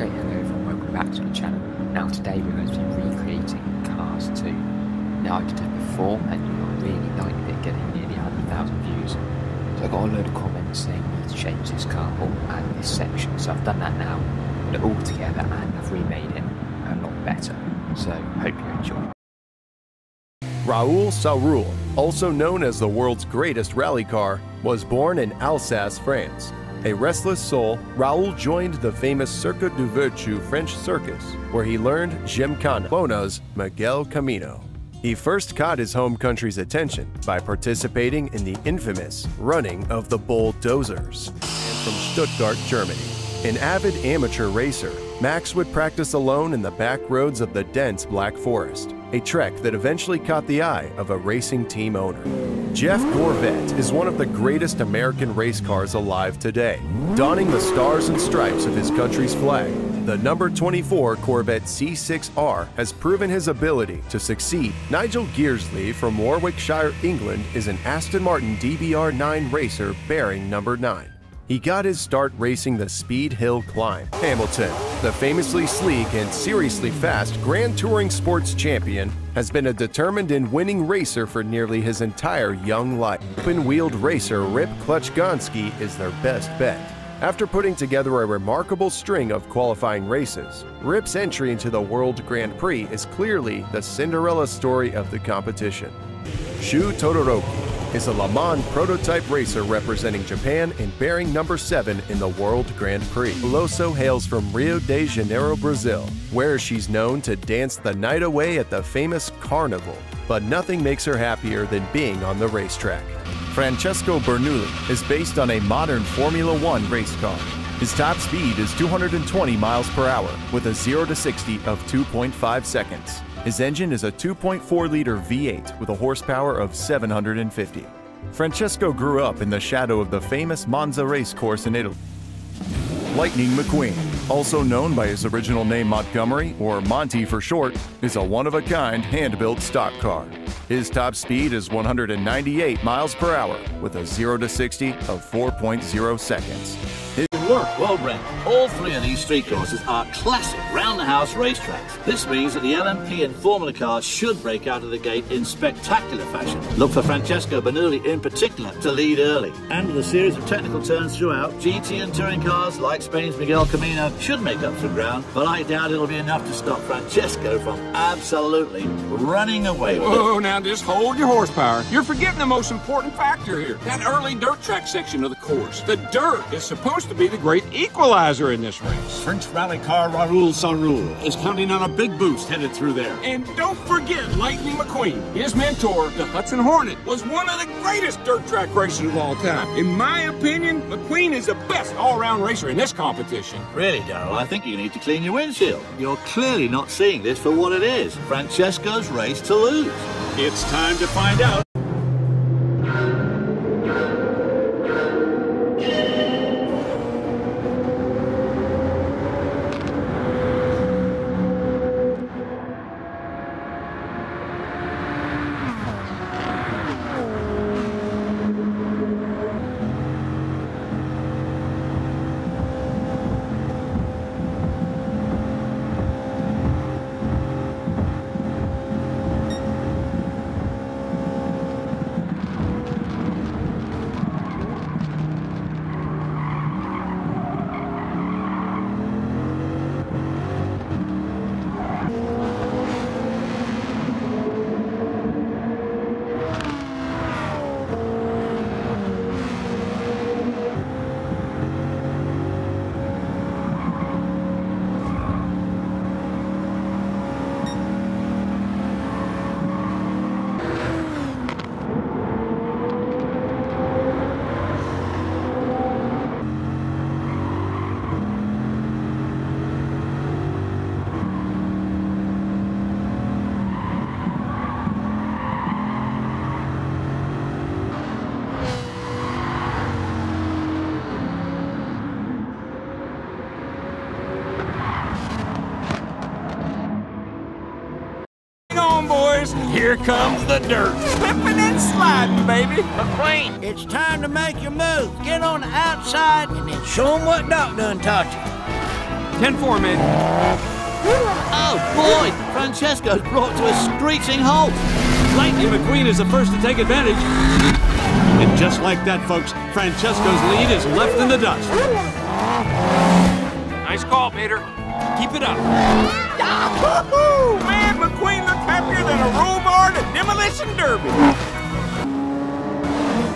Okay, hello everyone, welcome back to the channel. Now today we're going to be recreating Cars 2. Now I did it before and you really liked it, getting nearly 100,000 views. So I got a load of comments saying we need to change this car or add this section. So I've done that now, put it all together and I've remade it a lot better. So hope you enjoy. Raoul ÇaRoule, also known as the world's greatest rally car, was born in Alsace, France. A restless soul, Raoul joined the famous Circuit du Vertu French circus, where he learned Gymkhana, Bona's Miguel Camino. He first caught his home country's attention by participating in the infamous Running of the Bulldozers from Stuttgart, Germany. An avid amateur racer, Max would practice alone in the back roads of the dense Black Forest, a trek that eventually caught the eye of a racing team owner. Jeff Gorvette is one of the greatest American race cars alive today. Donning the stars and stripes of his country's flag, the number 24 Corvette C6R has proven his ability to succeed. Nigel Gearsley from Warwickshire, England is an Aston Martin DBR9 racer bearing number 9. He got his start racing the Speed Hill Climb. Hamilton, the famously sleek and seriously fast Grand Touring Sports champion, has been a determined and winning racer for nearly his entire young life. Open-wheeled racer Rip Clutchgoneski is their best bet. After putting together a remarkable string of qualifying races, Rip's entry into the World Grand Prix is clearly the Cinderella story of the competition. Shu Todoroki is a Le Mans prototype racer representing Japan and bearing number 7 in the World Grand Prix. Veloso hails from Rio de Janeiro, Brazil, where she's known to dance the night away at the famous Carnival. But nothing makes her happier than being on the racetrack. Francesco Bernoulli is based on a modern Formula One race car. His top speed is 220 miles per hour with a 0 to 60 of 2.5 seconds. His engine is a 2.4 liter V8 with a horsepower of 750. Francesco grew up in the shadow of the famous Monza race course in Italy. Lightning McQueen, also known by his original name Montgomery or Monty for short, is a one of a kind hand built stock car. His top speed is 198 miles per hour with a 0 to 60 of 4.0 seconds. Work well ran. All three of these street courses are classic round-the-house racetracks. This means that the LMP and Formula cars should break out of the gate in spectacular fashion. Look for Francesco Bernoulli in particular to lead early. And with a series of technical turns throughout, GT and touring cars like Spain's Miguel Camino should make up some ground, but I doubt it'll be enough to stop Francesco from absolutely running away with Whoa, it. Oh, now just hold your horsepower. You're forgetting the most important factor here. That early dirt track section of the course. The dirt is supposed to be the great equalizer in this race. French rally car Raoul ÇaRoule is counting on a big boost headed through there. And don't forget Lightning McQueen. His mentor, the Hudson Hornet, was one of the greatest dirt track racers of all time. In my opinion, McQueen is the best all-round racer in this competition. Really, Darrell, I think you need to clean your windshield. You're clearly not seeing this for what it is. Francesco's race to lose. It's time to find out. Here comes the dirt. Slipping and sliding, baby. McQueen, it's time to make your move. Get on the outside and then show them what Doc done taught you. 10-4, man. Oh boy! Francesco's brought to a screeching halt. Lightning McQueen is the first to take advantage. And just like that, folks, Francesco's lead is left in the dust. Nice call, Peter. Keep it up. Yahoo! Man, McQueen looked happier than a roll bar at Demolition Derby.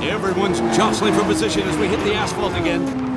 Everyone's jostling for position as we hit the asphalt again.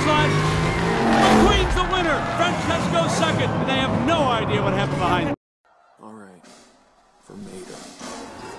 finish line. Oh, the winner. Francesco second. They have no idea what happened behind them. All right, for Mater.